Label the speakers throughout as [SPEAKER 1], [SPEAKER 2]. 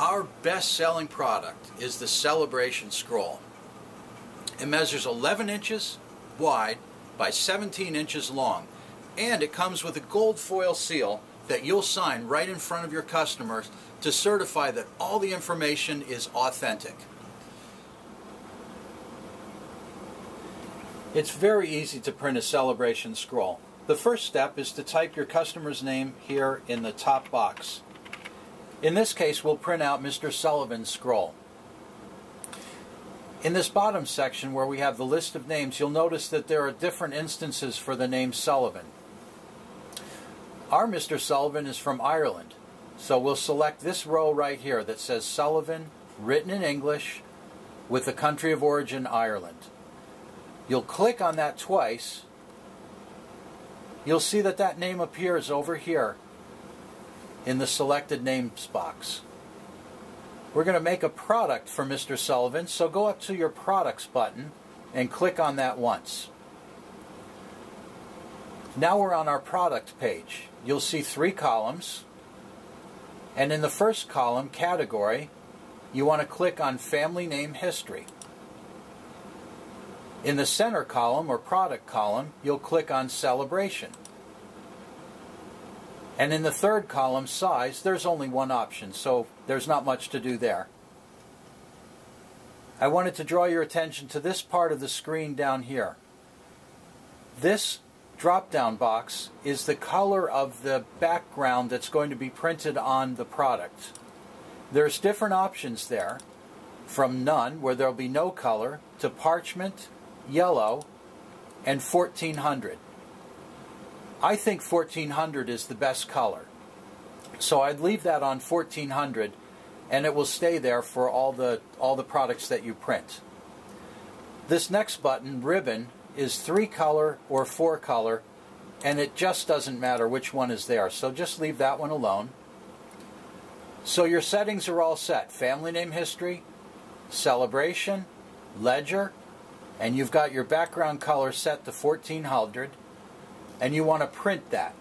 [SPEAKER 1] Our best selling product is the Celebration Scroll. It measures 11 inches wide by 17 inches long and it comes with a gold foil seal that you'll sign right in front of your customers to certify that all the information is authentic. It's very easy to print a celebration scroll. The first step is to type your customer's name here in the top box. In this case, we'll print out Mr. Sullivan's scroll. In this bottom section where we have the list of names, you'll notice that there are different instances for the name Sullivan. Our Mr. Sullivan is from Ireland, so we'll select this row right here that says Sullivan, written in English, with the country of origin Ireland. You'll click on that twice. You'll see that that name appears over here in the selected names box. We're going to make a product for Mr. Sullivan, so go up to your products button and click on that once. Now we're on our product page. You'll see three columns. And in the first column, category, you want to click on family name history. In the center column or product column, you'll click on celebration. And in the third column, size, there's only one option, so there's not much to do there. I wanted to draw your attention to this part of the screen down here. This drop-down box is the color of the background that's going to be printed on the product. There's different options there, from none, where there'll be no color, to parchment, yellow, and 1400. I think 1400 is the best color. So I'd leave that on 1400 and it will stay there for all the all the products that you print. This next button, ribbon, is three color or four color and it just doesn't matter which one is there. So just leave that one alone. So your settings are all set. Family name history, celebration, ledger, and you've got your background color set to 1400 and you want to print that.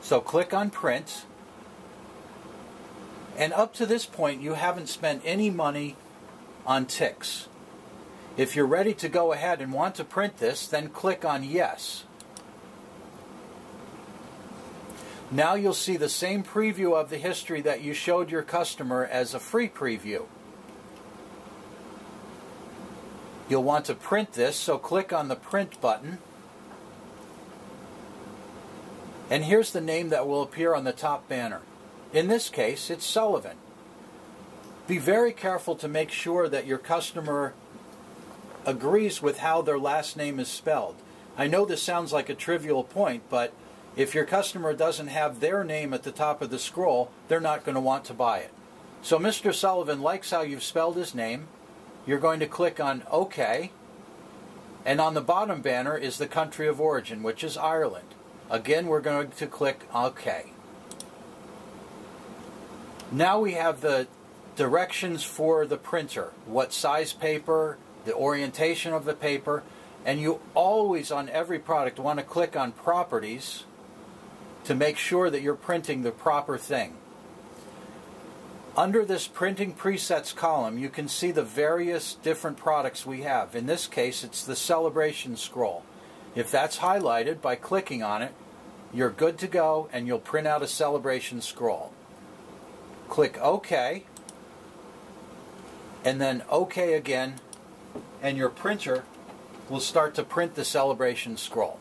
[SPEAKER 1] So click on print and up to this point you haven't spent any money on ticks. If you're ready to go ahead and want to print this, then click on yes. Now you'll see the same preview of the history that you showed your customer as a free preview. You'll want to print this, so click on the print button. And here's the name that will appear on the top banner. In this case, it's Sullivan. Be very careful to make sure that your customer agrees with how their last name is spelled. I know this sounds like a trivial point, but if your customer doesn't have their name at the top of the scroll, they're not going to want to buy it. So Mr. Sullivan likes how you've spelled his name you're going to click on OK. And on the bottom banner is the country of origin, which is Ireland. Again, we're going to click OK. Now we have the directions for the printer, what size paper, the orientation of the paper, and you always on every product want to click on properties to make sure that you're printing the proper thing. Under this printing presets column, you can see the various different products we have. In this case, it's the celebration scroll. If that's highlighted by clicking on it, you're good to go and you'll print out a celebration scroll. Click OK, and then OK again, and your printer will start to print the celebration scroll.